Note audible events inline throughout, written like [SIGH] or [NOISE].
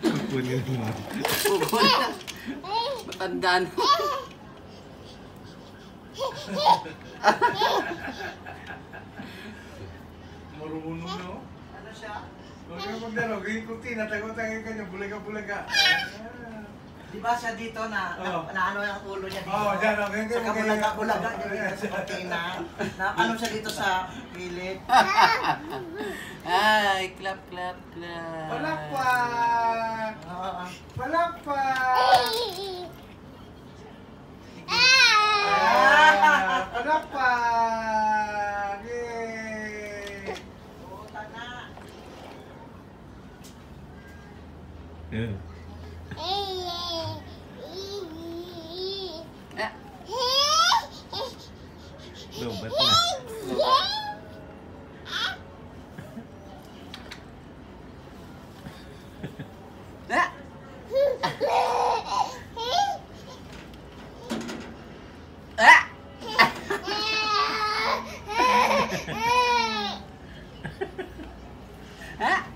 Kukunin mo. Kukunin na. Matanda na. Marunong na oh. Ano siya? Huwag kang maglaro. Gawin ko tinatagot ang kanya. Bulaga-bulaga. Ah! Di ba siya dito na, na, Oo. na ano yung ulo niya dito? Oo, dyan, oh, ganyan, Sa ganyan. kabulaga-bulaga niya dito [LAUGHS] sa kortina. Na ano siya dito sa pilit. [LAUGHS] Ay, clap, clap, clap. Palakpak! Oo. ah. Palakpak! Ah, [LAUGHS] Palakpak! Yay! Puta na. Ah, Lobat na. ah. Ah! Ah!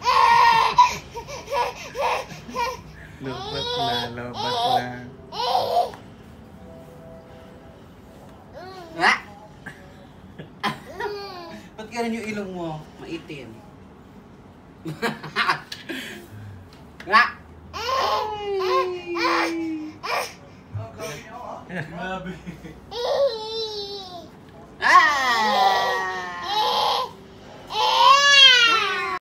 Lobat na, lobat na. ganun yung ilong mo, maitim. [LAUGHS] Nga! Grabe. ah!